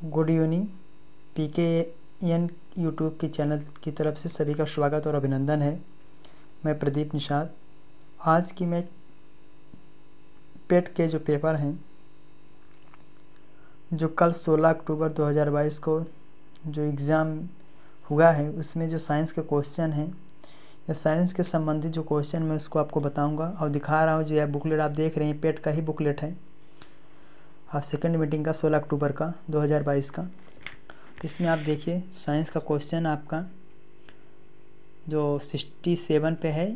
Good evening. P K N YouTube की channel की तरफ़ से सभी का स्वागत और अभिनंदन है। मैं प्रदीप निषाद। आज की मैं पेट के जो पेपर हैं, जो कल 16 अक्टूबर 2022 को जो एग्ज़ाम हुआ है, उसमें जो साइंस के क्वेश्चन हैं, या साइंस के संबंधित जो क्वेश्चन मैं उसको आपको बताऊँगा। और दिखा रहा हूँ जो यह बुकलेट आप देख रहे हैं, पेट का ही बुकलेट है। और सेकेंड मीटिंग का 16 अक्टूबर का 2022 का। इसमें आप देखिए साइंस का क्वेश्चन आपका, जो 67 पे है,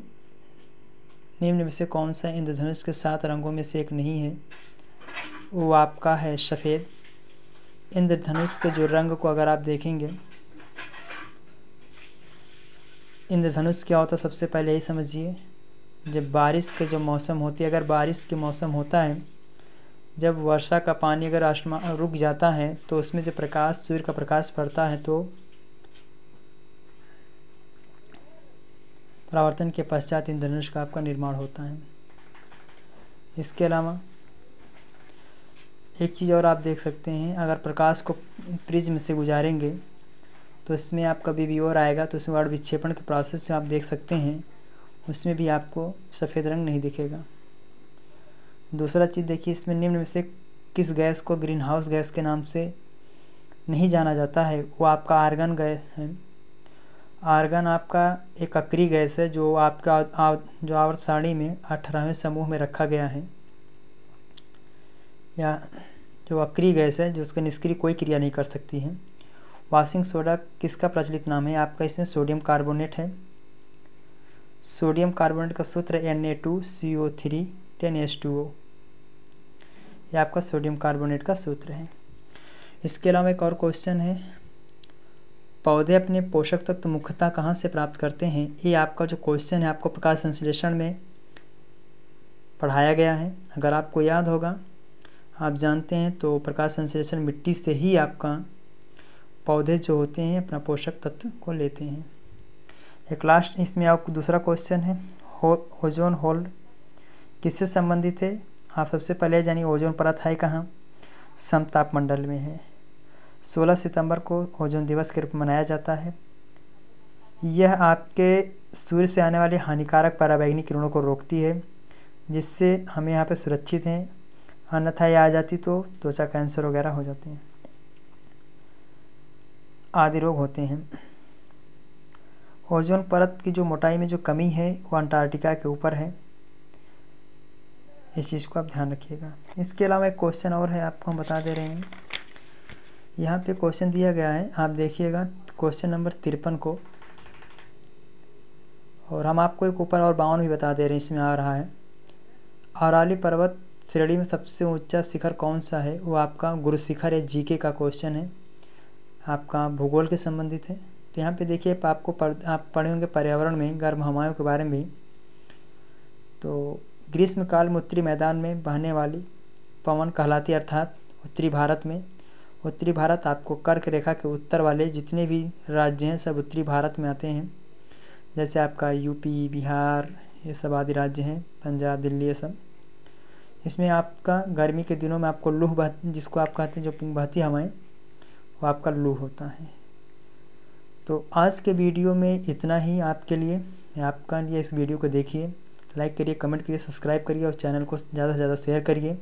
निम्न में से कौन सा इंद्रधनुष के सात रंगों में से एक नहीं है? वो आपका है सफ़ेद। इंद्रधनुष के जो रंग को अगर आप देखेंगे, इंद्रधनुष क्या होता सबसे पहले यही समझिए, जब बारिश के जो मौसम होती है, अगर बारिश के मौसम होता है जब वर्षा का पानी अगर आसमान रुक जाता है तो उसमें जो प्रकाश, सूर्य का प्रकाश पड़ता है तो परावर्तन के पश्चात इंद्रधनुष का आपका निर्माण होता है। इसके अलावा, एक चीज़ और आप देख सकते हैं, अगर प्रकाश को प्रिज्म से गुजारेंगे तो इसमें आपका भी और आएगा तो उसमें वर्ड विक्षेपण के प्रोसेस से आप देख सकते हैं, उसमें भी आपको सफ़ेद रंग नहीं दिखेगा। दूसरा चीज़ देखिए इसमें निम्न में से किस गैस को ग्रीन हाउस गैस के नाम से नहीं जाना जाता है? वो आपका आर्गन गैस है। आर्गन आपका एक अक्री गैस है जो आपका आ, जो आवर्त साड़ी में अठारहवें समूह में रखा गया है। या जो अक्री गैस है जो उसका निष्क्रिय कोई क्रिया नहीं कर सकती है। वाशिंग सोडा किसका प्रचलित नाम है? आपका इसमें सोडियम कार्बोनेट है। सोडियम कार्बोनेट का सूत्र N A two C O three ten S two O यह आपका सोडियम कार्बोनेट का सूत्र है। इसके अलावा एक और क्वेश्चन है। पौधे अपने पोषक तत्व मुख्यतः कहाँ से प्राप्त करते हैं? ये आपका जो क्वेश्चन है, आपको प्रकाश संश्लेषण में पढ़ाया गया है। अगर आपको याद होगा, आप जानते हैं तो प्रकाश संश्लेषण मिट्टी से ही आपका पौधे जो होते हैं, अपना पोषक तत्व को लेते हैं। एक लास्ट इसमें आपको दूसरा क्वेश्चन है। हो ओजोन होल किससे संबंधित है? आप सबसे पहले जानिए ओजोन परत है कहाँ? समताप मंडल में है। 16 सितंबर को ओजोन दिवस के रूप में मनाया जाता है। यह आपके सूर्य से आने वाले हानिकारक पराबैंगनी किरणों को रोकती है, जिससे हम यहाँ पे सुरक्षित हैं। अन्यथा ये आ जाती तो त्वचा कैंसर वगैरह हो जाते हैं। आदि रोग होते हैं। ओजोन परत की जो मोटाई में जो कमी है, वो अंटार्कटिका के ऊपर है। इस चीज़ को आप ध्यान रखिएगा। इसके अलावा एक क्वेश्चन और है आपको हम बता दे रहे हैं। यहाँ पे क्वेश्चन दिया गया है आप देखिएगा क्वेश्चन नंबर तिरपन को। और हम आपको एक ऊपर और बावन भी बता दे रहे हैं इसमें आ रहा है। अराली पर्वत श्रेणी में सबसे ऊँचा शिखर कौन सा है? वो आपका गुरु शिखर है जीके का क्वेश्चन है। आपका भूगोल के संबंधित है। तो यहाँ पे देखिए आपको पर, आप पढ़े होंगे पर्यावरण में गर्म हवाओं के बारे में तो ग्रीष्मकाल में उत्तरी मैदान में बहने वाली पवन कहलाती अर्थात उत्तरी भारत में। उत्तरी भारत आपको कर्क रेखा के उत्तर वाले जितने भी राज्य हैं, सब उत्तरी भारत में आते हैं। जैसे आपका यूपी, बिहार, ये सब आदि राज्य हैं, पंजाब, दिल्ली, ये सब। इसमें आपका गर्मी के दिनों में आपको लूह बह, जिसको आप कहते हैं, जो बहती हवाएँ, वो आपका लूह होता है। तो आज के वीडियो में इतना ही आपके लिए। आपका लिए इस वीडियो को देखिए। लाइक करिए, कमेंट करिए, सब्सक्राइब करिए और चैनल को ज़्यादा से ज़्यादा शेयर करिए।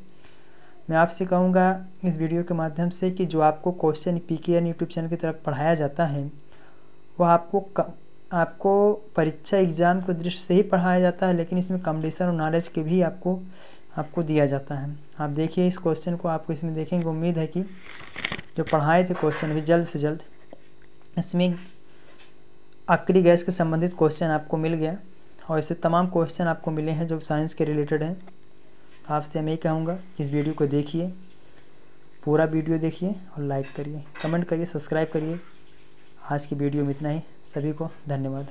मैं आपसे कहूँगा इस वीडियो के माध्यम से कि जो आपको question P K N YouTube channel की तरफ़ पढ़ाया जाता है, वो आपको आपको परीक्षा एग्ज़ाम के दृष्टि से ही पढ़ाया जाता है, लेकिन इसमें कम्पटिशन और नॉलेज के भी आपको आपको दिया जाता है। आप देखिए इस क्वेश्चन को आपको इसमें देखेंगे उम्मीद है कि जो पढ़ाए थे क्वेश्चन, अभी जल्द से जल्द, इसमें आखिरी गैस के संबंधित क्वेश्चन आपको मिल गया। और ऐसे तमाम क्वेश्चन आपको मिले हैं जो साइंस के रिलेटेड हैं। आपसे मैं कहूँगा इस वीडियो को देखिए, पूरा वीडियो देखिए और लाइक करिए। कमेंट करिए सब्सक्राइब करिए। आज की वीडियो में इतना ही। सभी को धन्यवाद।